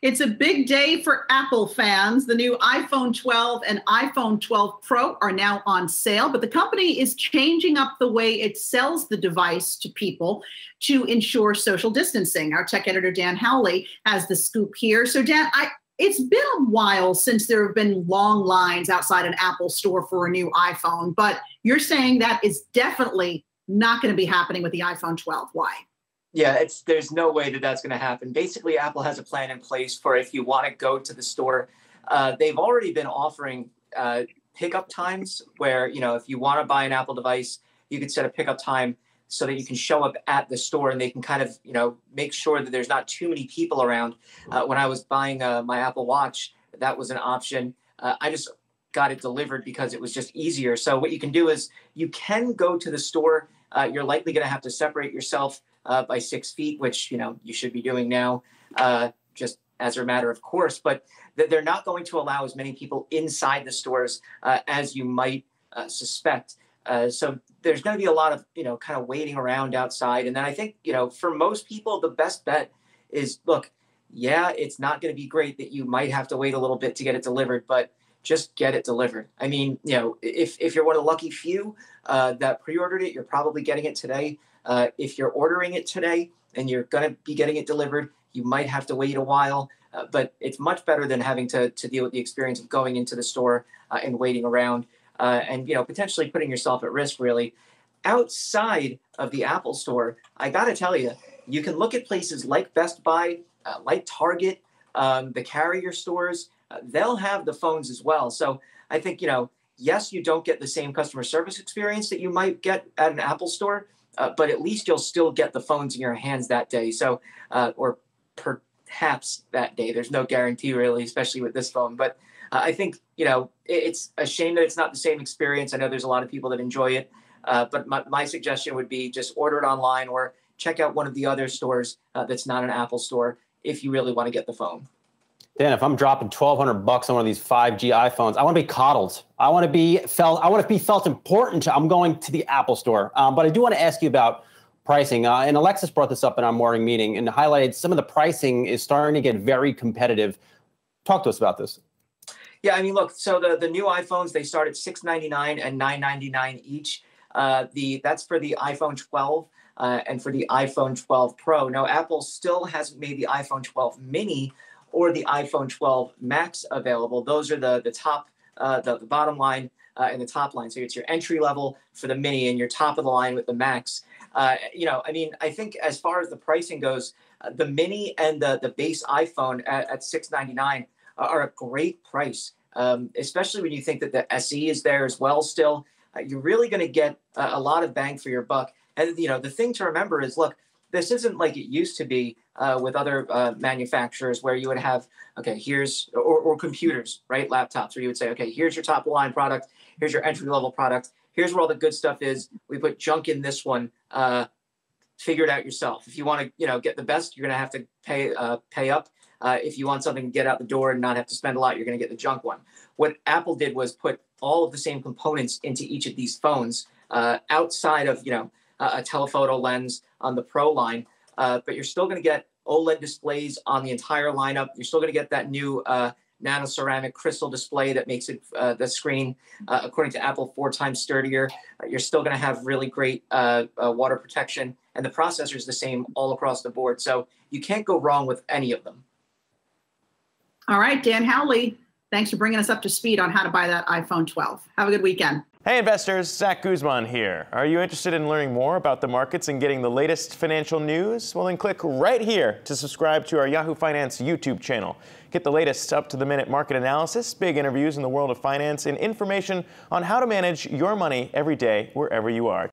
It's a big day for Apple fans. The new iPhone 12 and iPhone 12 Pro are now on sale, but the company is changing up the way it sells the device to people to ensure social distancing. Our tech editor, Dan Howley, has the scoop here. So, Dan, I, it's been a while since there have been long lines outside an Apple store for a new iPhone, but you're saying that is definitely not going to be happening with the iPhone 12. Why? Yeah, it's there's no way that that's going to happen. Basically, Apple has a plan in place for if you want to go to the store. Uh, they've already been offering uh, pickup times where you know if you want to buy an Apple device, you could set a pickup time so that you can show up at the store and they can kind of you know make sure that there's not too many people around. Uh, when I was buying uh, my Apple Watch, that was an option. Uh, I just got it delivered because it was just easier. So what you can do is you can go to the store. Uh, you're likely going to have to separate yourself uh, by six feet, which you know you should be doing now, uh, just as a matter of course. But th- they're not going to allow as many people inside the stores uh, as you might uh, suspect. Uh, so there's going to be a lot of you know kind of waiting around outside, and then I think you know for most people the best bet is look, yeah, it's not going to be great that you might have to wait a little bit to get it delivered, but just get it delivered. I mean, you know, if, if you're one of the lucky few uh, that pre-ordered it, you're probably getting it today. Uh, if you're ordering it today and you're going to be getting it delivered, you might have to wait a while, uh, but it's much better than having to, to deal with the experience of going into the store uh, and waiting around uh, and you know potentially putting yourself at risk. Really, outside of the Apple Store, I got to tell you, you can look at places like Best Buy, uh, like Target, um, the carrier stores. they'll have the phones as well. So I think you know yes, you don't get the same customer service experience that you might get at an Apple store, uh, but at least you'll still get the phones in your hands that day. So, uh, or perhaps that day. There's no guarantee really, especially with this phone. But uh, I think you know it, it's a shame that it's not the same experience. I know there's a lot of people that enjoy it, uh, but my, my, suggestion would be just order it online or check out one of the other stores uh, that's not an Apple store if you really want to get the phone. Dan, if I'm dropping 1200 bucks on one of these 5G iPhones, I want to be coddled. I want to be felt. I want to be felt important. I'm going to the Apple Store. Um, but I do want to ask you about pricing. Uh, and Alexis brought this up in our morning meeting and highlighted some of the pricing is starting to get very competitive. Talk to us about this. Yeah, I mean, look. So the the new iPhones they start at 699 and 999 each. Uh, the that's for the iPhone 12. Uh, and for the iPhone 12 Pro. Now, Apple still hasn't made the iPhone 12 mini or the iPhone 12 Max available. Those are the the top, uh, the, the bottom line uh, and the top line. So it's your entry level for the Mini and your top of the line with the Max. Uh, you know, I mean, I think as far as the pricing goes, uh, the Mini and the the base iPhone at, at 699 are a great price, um, especially when you think that the SE is there as well. Still, uh, you're really going to get a, a lot of bang for your buck. And you know, the thing to remember is, look, this isn't like it used to be uh, with other uh, manufacturers where you would have okay here's or, or computers right? Laptops where you would say okay here's your top line product here's your entry level product here's where all the good stuff is. We put junk in this one uh, figure it out yourself. If you want to you know get the best you're going to have to pay uh, pay up. Uh, if you want something to get out the door and not have to spend a lot you're going to get the junk one. What apple did was put all of the same components into each of these phones uh, outside of you know a telephoto lens on the Pro line, uh, but you're still going to get OLED displays on the entire lineup. You're still going to get that new uh, nano ceramic crystal display that makes it uh, the screen, uh, according to Apple, four times sturdier. Uh, you're still going to have really great uh, water protection, and the processor is the same all across the board. So you can't go wrong with any of them. All right, Dan Howley, thanks for bringing us up to speed on how to buy that iPhone 12. Have a good weekend. Hey investors, Zack Guzman here. Are you interested in learning more about the markets and getting the latest financial news? Well, then click right here to subscribe to our Yahoo Finance YouTube channel. Get the latest up to the minute market analysis, big interviews in the world of finance, and information on how to manage your money every day wherever you are.